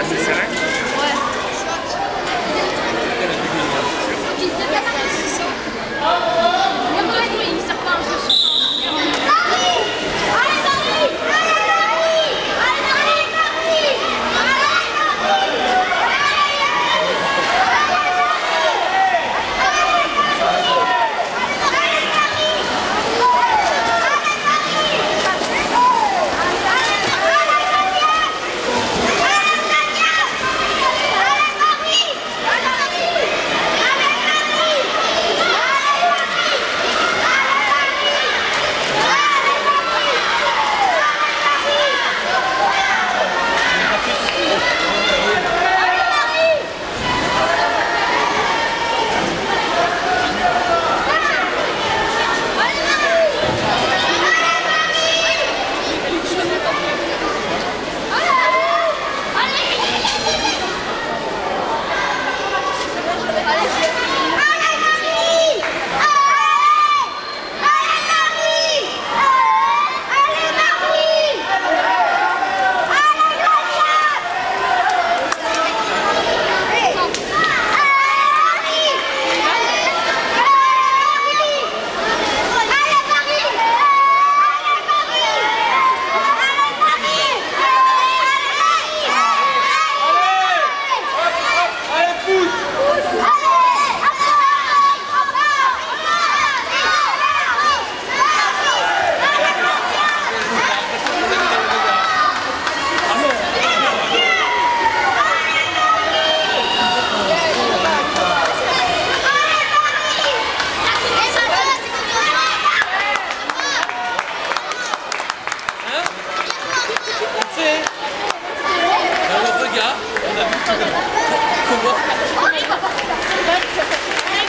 assez